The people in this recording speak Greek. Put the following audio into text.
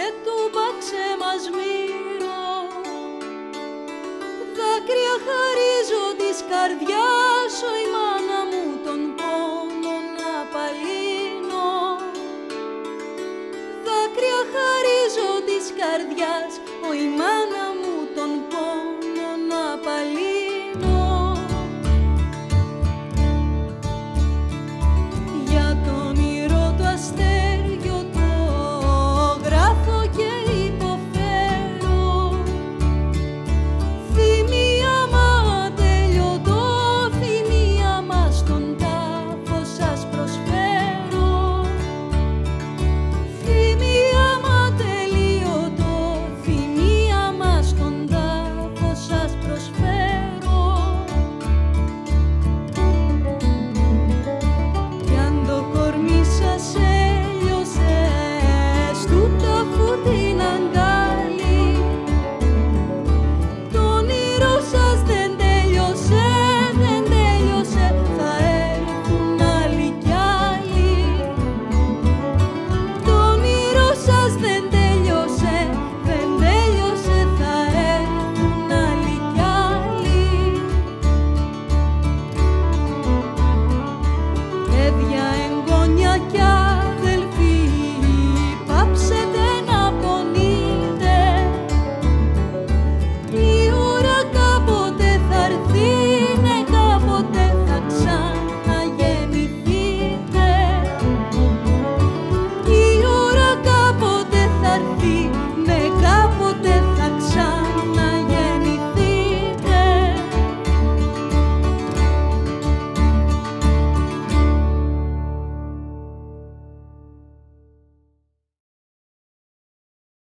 και μα. μας μείνω Δάκρυα χαρίζω της καρδιάς σου η μάνα μου τον πόνο να παλύνω Δάκρυα χαρίζω της καρδιάς